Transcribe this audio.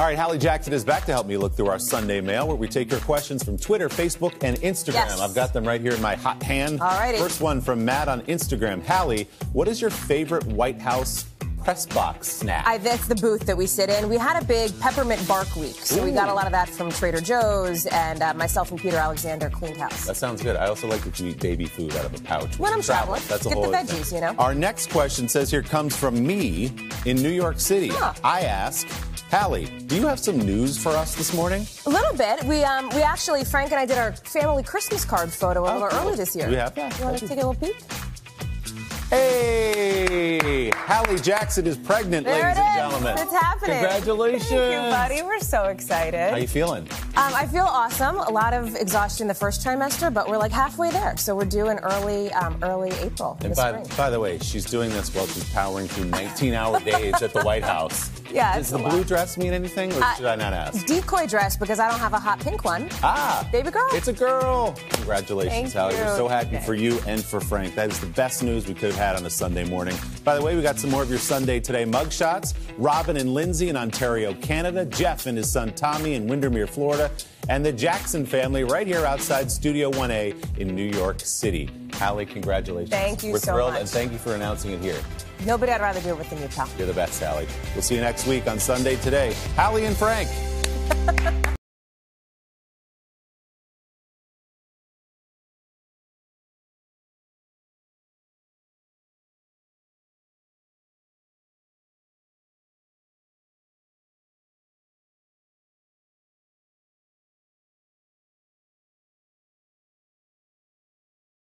All right, Hallie Jackson is back to help me look through our Sunday mail, where we take your questions from Twitter, Facebook, and Instagram. Yes. I've got them right here in my hot hand. All righty. First one from Matt on Instagram. Hallie, what is your favorite White House press box snack? I, that's the booth that we sit in. We had a big peppermint bark week, so we got a lot of that from Trader Joe's, and uh, myself and Peter Alexander cleaned house. That sounds good. I also like that you eat baby food out of a pouch. When I'm Travel. traveling, That's a get whole the other thing. you know? Our next question says here comes from me in New York City. Huh. I ask, Hallie, do you have some news for us this morning? A little bit. We um, we actually Frank and I did our family Christmas card photo a little Oh, cool. early this year. Do we have that? You want to take a little peek? Hey, Hallie Jackson is pregnant, There ladies and gentlemen. It's happening. Congratulations. Thank you, buddy. We're so excited. How are you feeling? Um, I feel awesome. A lot of exhaustion the first trimester, but we're like halfway there. So we're due in early um, early April. And this by, spring. by the way, she's doing this while she's powering through 19-hour days at the White House. Yeah, Does the blue dress mean anything, or Uh, should I not ask? Decoy dress because I don't have a hot pink one. Ah, Baby girl. It's a girl. Congratulations, Thank Hallie. We're so happy Okay. for you and for Frank. That is the best news we could have had on a Sunday morning. By the way, we got some more of your Sunday Today mugshots. Robin and Lindsay in Ontario, Canada. Jeff and his son Tommy in Windermere, Florida. And the Jackson family right here outside Studio 1A in New York City. Hallie, congratulations. Thank you We're so thrilled, much. and thank you for announcing it here. Nobody I'd rather do it with than you, pal. You're the best, Hallie. We'll see you next week on Sunday Today. Hallie and Frank.